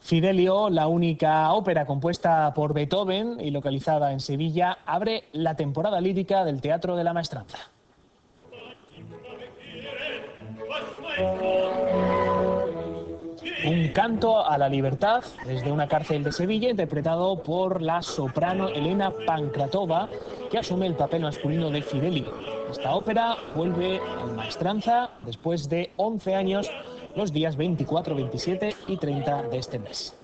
Fidelio, la única ópera compuesta por Beethoven y localizada en Sevilla, abre la temporada lírica del Teatro de la Maestranza. Un canto a la libertad desde una cárcel de Sevilla interpretado por la soprano Elena Pankratova que asume el papel masculino de Fidelio. Esta ópera vuelve al Maestranza después de 11 años los días 24, 27 y 30 de este mes.